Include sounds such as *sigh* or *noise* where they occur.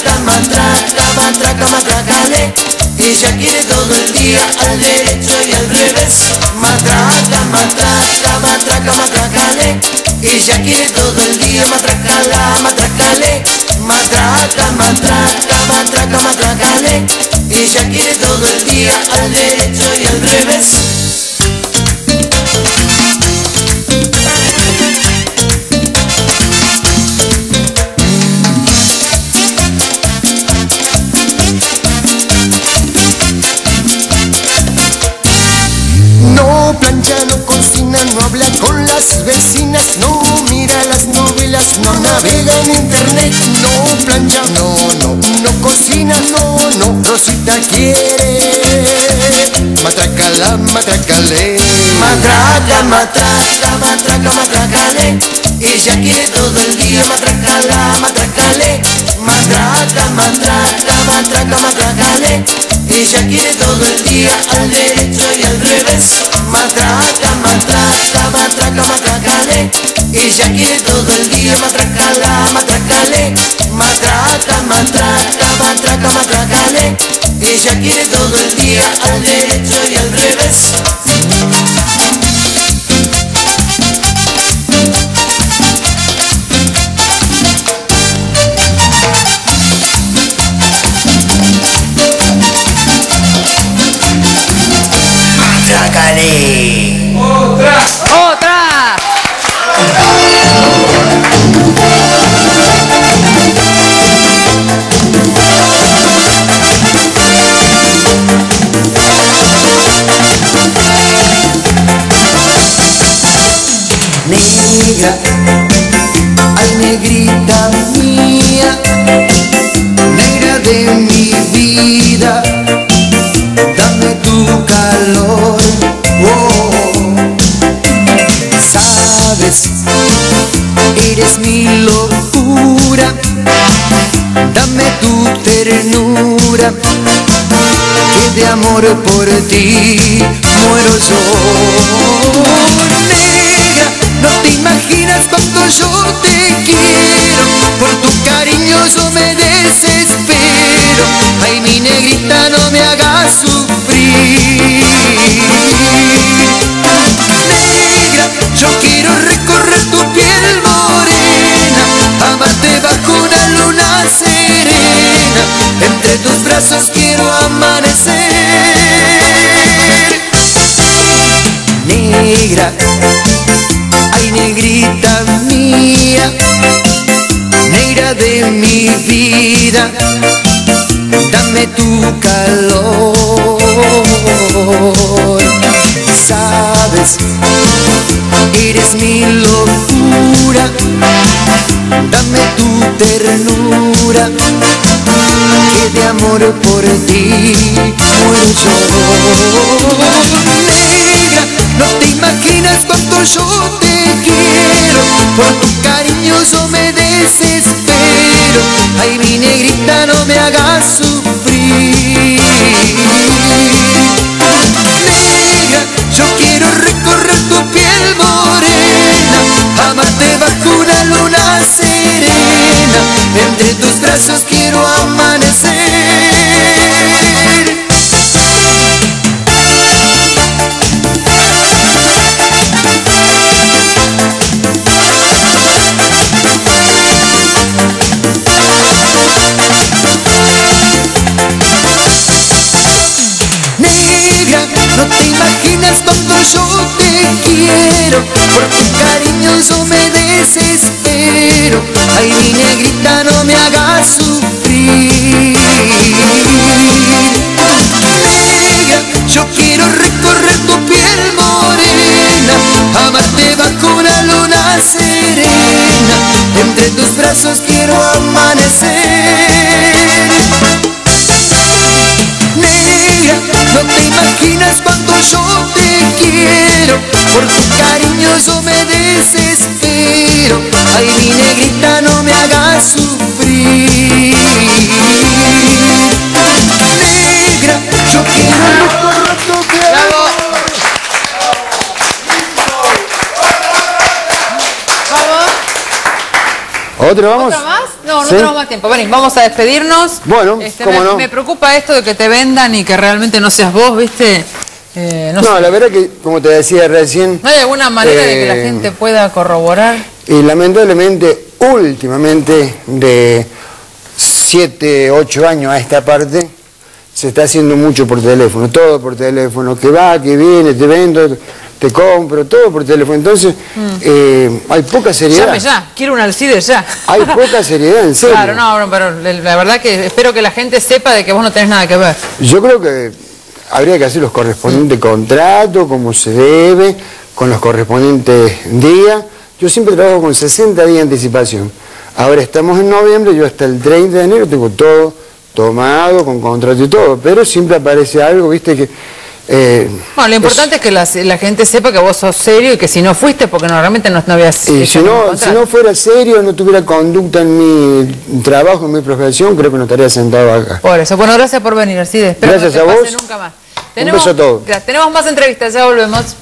Matraca, matraca, matraca, matracale. Ella quiere todo el día al derecho y al revés. Matraca, matraca, matraca, matracale. Ella quiere todo el día matracala, matracale. Matraca, matraca, matraca, matracale. Ella quiere todo el día al derecho y al revés. No cocina, no habla con las vecinas, no mira las novelas, no navega en internet, no plancha, no, no, no cocina, no, no, Rosita quiere, matracala, matracale. Matraca, matraca, matraca, matracale. Ella quiere todo el día matracala, matracale. Matraca, matraca, matraca, matracale. Ella quiere todo el día al derecho y al revés. Matraca, matraca, matraca, matracale. Ella quiere todo el día matracala, matracale. Matraca, matraca, matraca, matracale. Ella quiere todo el día al derecho negra, ay negrita mía, negra de mi vida, dame tu calor, oh, sabes, eres mi locura, dame tu ternura, que de amor por ti muero yo. Negra, no te imaginas cuánto yo te quiero, por tu cariño yo me desespero. Ay, mi negrita, no me hagas sufrir. Negra, yo quiero recorrer tu piel morena, amarte bajo una luna serena, entre tus brazos quiero amanecer. Negra, ay negrita mía, negra de mi vida, dame tu calor. Sabes, eres mi locura, dame tu ternura, que de amor por ti muero yo. Negra, no te imaginas yo te quiero, por tu cariño yo me desespero. Ay, mi negrita, no me hagas sufrir. Negra, yo quiero recorrer tu piel morena, amarte bajo una luna serena, entre tus brazos quiero amanecer. Yo te quiero, por tu cariño yo me desespero. Ay, mi negrita, no me hagas sufrir. Negra, yo quiero recorrer tu piel morena, amarte bajo una luna serena, entre tus brazos quiero amanecer. Negra, no te imaginas cuánto yo te quiero, por tu cariño yo me desespero. Ay, mi negrita, no me hagas sufrir. Negra, yo quiero. ¿Otro vamos? ¿Otra más? No, no ¿Sí? tenemos más tiempo. Vení, vamos a despedirnos. Bueno, Este, cómo me, no. me preocupa esto de que te vendan y que realmente no seas vos, ¿viste? Eh, no, No, sé. la verdad que, como te decía recién, ¿No hay alguna manera de que la Eh, gente pueda corroborar? y lamentablemente, últimamente, de 7, 8 años a esta parte, se está haciendo mucho por teléfono, todo por teléfono, que va, que viene, te vendo, te compro, todo por teléfono. Entonces, eh, hay poca seriedad. Mm. Llame ya, quiero un Alcides ya. Hay *laughs* poca seriedad, en serio. Claro, no, pero la verdad que espero que la gente sepa de que vos no tenés nada que ver. Yo creo que habría que hacer los correspondientes contratos, como se debe, con los correspondientes días. Yo siempre trabajo con 60 días de anticipación. Ahora estamos en noviembre, yo hasta el 30 de enero tengo todo tomado, con contrato y todo, pero siempre aparece algo, viste, que... eh, Bueno, lo importante es, que la, la gente sepa que vos sos serio y que si no fuiste, porque normalmente no, no habías Y si no, si no fuera serio, no tuviera conducta en mi trabajo, en mi profesión, creo que no estaría sentado acá. Por eso, bueno, gracias por venir, Alcides. Espero Gracias que no a vos. pase nunca más. Beso a todos. Gracias. Tenemos más entrevistas, ya volvemos.